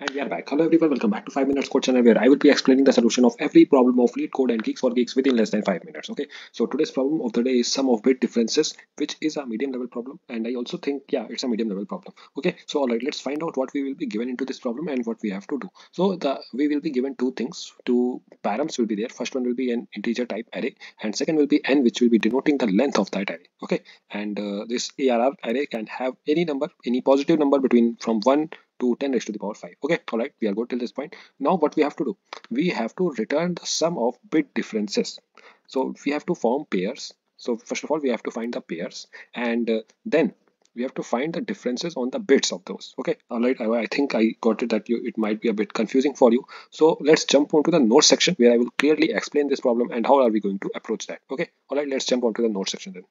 And we are back. Hello everyone, welcome back to 5 Minutes Code channel where I will be explaining the solution of every problem of LeetCode and Geeks for Geeks within less than 5 minutes. Okay, so today's problem of the day is sum of bit differences, which is a medium level problem. And I also think, yeah, it's a medium level problem. Okay, so alright, let's find out what we will be given into this problem and what we have to do. So the we will be given two things, two params will be there. First one will be an integer type array, and second will be n, which will be denoting the length of that array. Okay, and uh, this ARR array can have any number, any positive number between from 1 to 10 raised to the power 5 okay all right we are good till this point. Now what we have to do? We have to return the sum of bit differences. So we have to form pairs. So first of all we have to find the pairs and uh, then we have to find the differences on the bits of those. Okay all right I, I, think i got it that you it might be a bit confusing for you. So let's jump onto the note section where i will clearly explain this problem and how are we going to approach that. Okay all right let's jump onto the note section then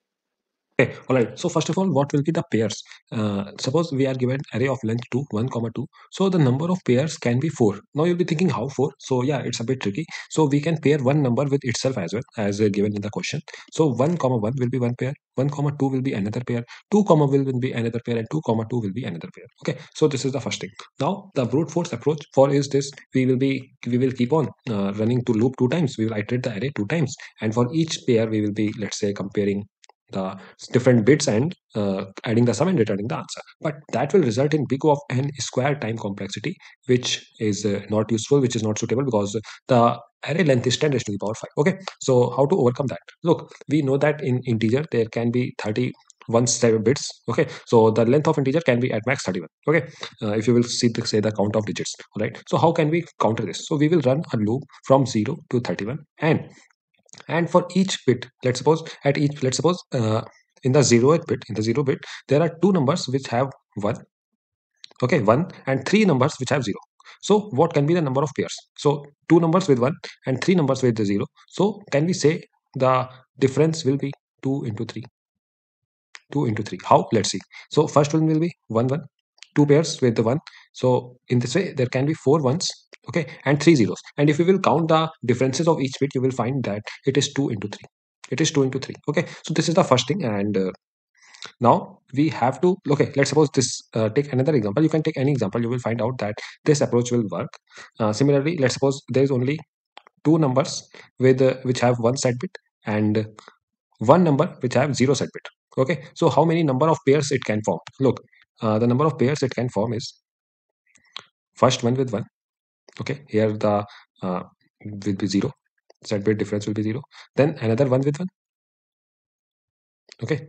Okay, all right. So first of all, what will be the pairs? Uh, suppose we are given array of length 2, 1, comma 2. So the number of pairs can be 4. Now you'll be thinking how 4? So yeah, it's a bit tricky. So we can pair one number with itself as well as given in the question. So 1, comma 1 will be one pair, 1, comma 2 will be another pair, 2, comma will be another pair and 2, comma 2 will be another pair. Okay, so this is the first thing. Now the brute force approach for is this, we will be, we will keep on uh, running to loop two times. We will iterate the array two times. And for each pair, we will be, let's say comparing the different bits and uh, adding the sum and returning the answer. But that will result in big O of n square time complexity, which is uh, not useful, which is not suitable because the array length is 10 raised to the power 5. Okay, so how to overcome that? Look, we know that in integer there can be 31 bits. Okay, so the length of integer can be at max 31. Okay, uh, if you will see the, say the count of digits. All right, so how can we counter this? So we will run a loop from 0 to 31 and and for each bit let's suppose at each let's suppose uh, in the zeroth bit in the zero bit there are two numbers which have one okay one and three numbers which have zero. So what can be the number of pairs? So two numbers with one and three numbers with the zero. So can we say the difference will be 2 into 3 2 into 3 how? Let's see. So first one will be 1 1 two pairs with the one. So in this way there can be four ones okay and three zeros. And if we will count the differences of each bit you will find that it is 2 into 3 it is 2 into 3 okay so this is the first thing and uh, now we have to okay let's suppose this uh, take another example. You can take any example. You will find out that this approach will work. Uh, similarly let's suppose there is only two numbers with uh, which have one set bit and one number which have zero set bit. Okay so how many number of pairs it can form? Look uh, the number of pairs it can form is first one with one okay here the uh, will be 0 set bit difference will be 0 then another one with one. Okay.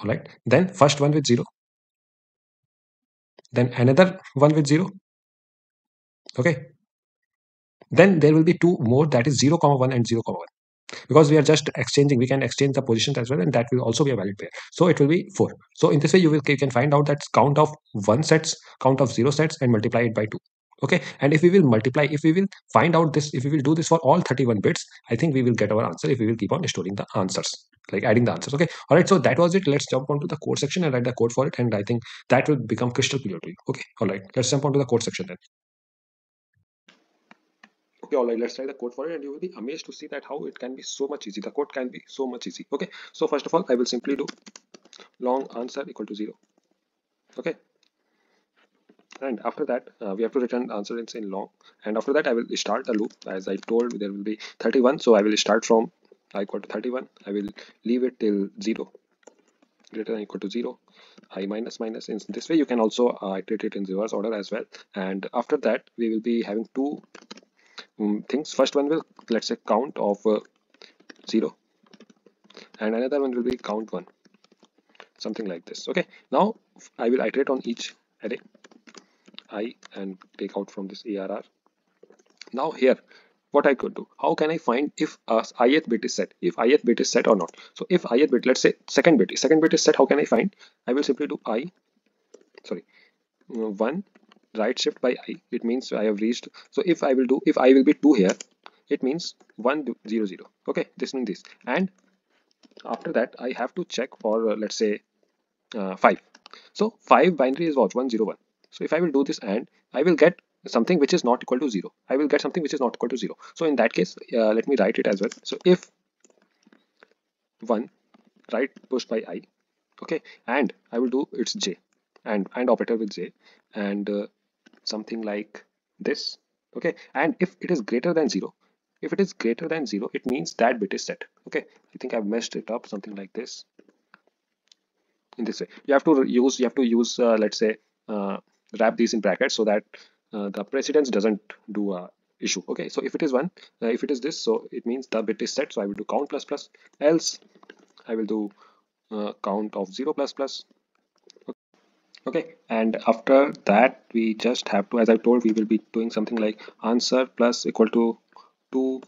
All right then first one with 0 then another one with 0 okay. Then there will be two more that is 0 comma 1 and 0 comma 1 because we are just exchanging we can exchange the positions as well and that will also be a valid pair. So it will be 4 so in this way you will you can find out that count of 1 sets count of 0 sets and multiply it by 2 okay? And if we will multiply if we will find out this if we will do this for all 31 bits i think we will get our answer if we will keep on storing the answers like adding the answers okay? All right so that was it. Let's jump onto the code section and write the code for it and i think that will become crystal clear to you okay? All right let's jump onto the code section then. Okay all right let's try the code for it and you will be amazed to see that how it can be so much easy. The code can be so much easy okay? So first of all i will simply do long answer equal to zero okay and after that uh, we have to return answer in, long. And after that I will start the loop. As I told there will be 31 so I will start from i equal to 31 I will leave it till 0 greater than equal to 0 i minus minus. In this way you can also uh, iterate it in reverse order as well. And after that we will be having two um, things. First one will let's say count of uh, 0 and another one will be count 1 something like this. Okay. Now I will iterate on each array i and take out from this arr now here what I could do? How can I find if a ith bit is set? If ith bit is set or not? So if ith bit let's say second bit second bit is set how can I find? I will simply do i sorry uh, 1 right shift by i. It means I have reached so if I will do if I will be 2 here it means 1 0 0 okay this means this. And after that I have to check for uh, let's say uh, 5 so 5 binary is what? 101 so if I will do this and I will get something which is not equal to 0. I will get something which is not equal to 0. So in that case, uh, let me write it as well. So if 1 right pushed by i okay and I will do its j and and operator with j and uh, something like this okay and if it is greater than 0 if it is greater than 0 it means that bit is set okay i think i've messed it up something like this in this way you have to use you have to use uh, let's say uh, wrap these in brackets so that uh, the precedence doesn't do a issue. Okay so if it is one uh, if it is this so it means the bit is set. So i will do count plus plus. Else i will do uh, count of 0 plus plus. Okay and after that we just have to as i told we will be doing something like answer plus equal to 2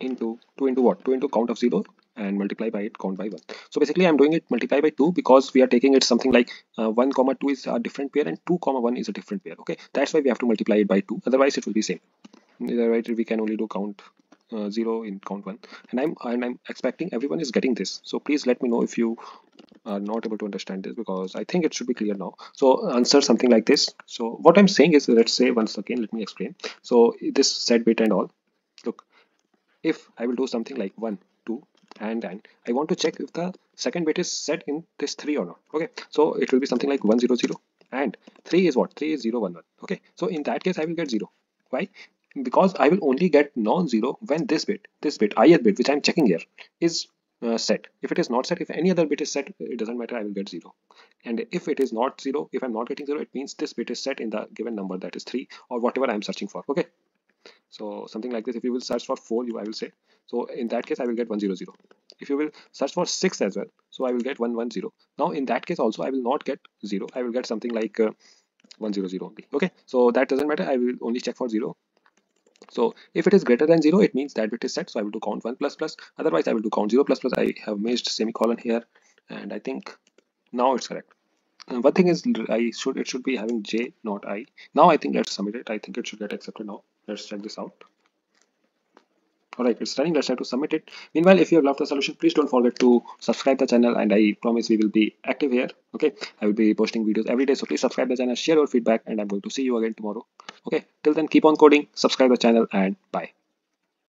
into 2 into what? 2 into count of 0 and multiply by it count by 1 so basically i'm doing it multiply by 2 because we are taking it something like uh, 1 comma 2 is a different pair and 2 comma 1 is a different pair okay that's why we have to multiply it by 2 otherwise it will be same otherwise we can only do count uh, 0 in count 1 and i'm and i'm expecting everyone is getting this so please let me know if you are not able to understand this because I think it should be clear now. So answer something like this. So what I'm saying is let's say once again, let me explain. So this set bit and all, look, if I will do something like one, two, and and I want to check if the second bit is set in this three or not. Okay, so it will be something like one zero zero and three is what? Three is zero one one. Okay, so in that case I will get zero. Why? Because I will only get non-zero when this bit, this bit, ith bit, which I'm checking here, is uh, set. If it is not set, if any other bit is set, it doesn't matter, I will get 0. And if it is not 0, if I'm not getting 0, it means this bit is set in the given number that is 3 or whatever I'm searching for. Okay. So something like this, if you will search for 4, you I will say. So in that case, I will get 100. If you will search for 6 as well, so I will get 110. Now in that case also, I will not get 0. I will get something like uh, 100 only. Okay. So that doesn't matter. I will only check for 0 so if it is greater than 0, it means that bit is set. So I will do count 1 plus plus. Otherwise, I will do count 0 plus plus. I have missed semicolon here. And I think now it's correct. And one thing is I should it should be having J, not I. Now I think let's submit it. I think it should get accepted now. Let's check this out. Alright, it's running. Let's try to submit it. Meanwhile, if you have loved the solution, please don't forget to subscribe the channel and I promise we will be active here. Okay, I will be posting videos every day. So please subscribe the channel, share your feedback and I'm going to see you again tomorrow. Okay, till then keep on coding, subscribe the channel and bye.